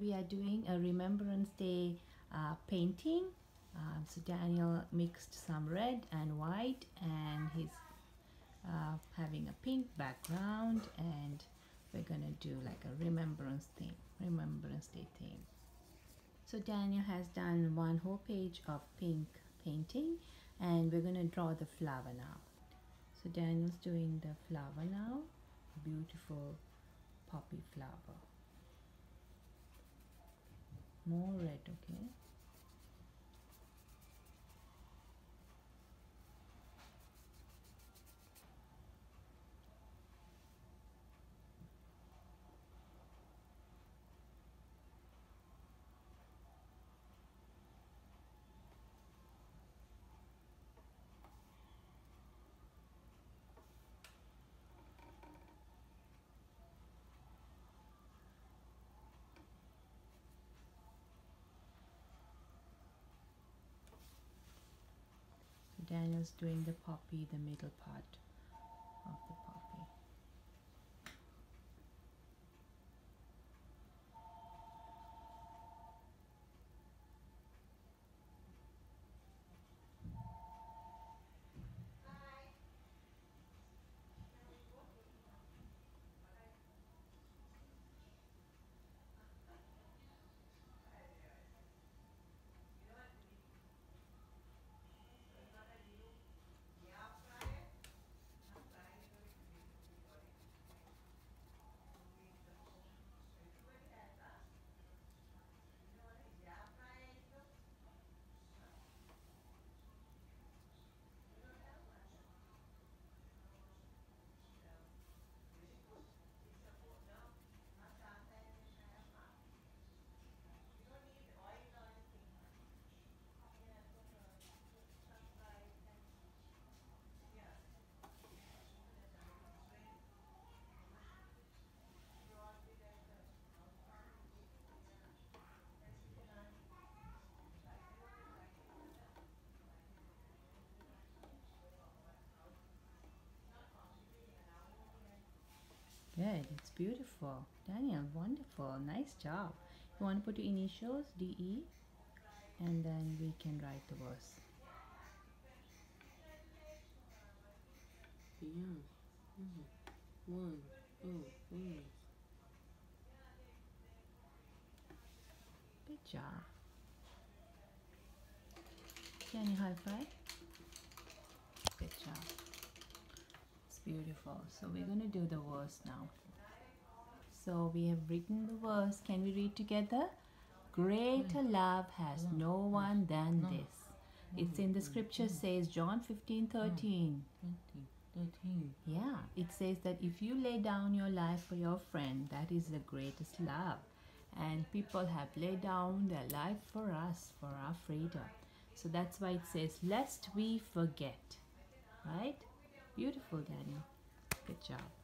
we are doing a Remembrance Day uh, painting. Um, so Daniel mixed some red and white and he's uh, having a pink background and we're gonna do like a remembrance theme, Remembrance Day theme. So Daniel has done one whole page of pink painting and we're gonna draw the flower now. So Daniel's doing the flower now, beautiful poppy flower. More red, okay? Daniel's doing the poppy, the middle part of the poppy. Good, it's beautiful. Daniel, wonderful. Nice job. You want to put your initials, DE, and then we can write the verse. Yeah. Mm. One, oh, one. Good job. Can you high five? Good job. It's beautiful. So we're going to do the verse now. So we have written the verse. Can we read together? Greater hmm. love has hmm. no hmm. one than this. It's in the scripture says John 15 13. 13. Yeah, it says that if you lay down your life for your friend, that is the greatest love. And people have laid down their life for us, for our freedom. So that's why it says, lest we forget. Right? Beautiful, Daniel. Good job.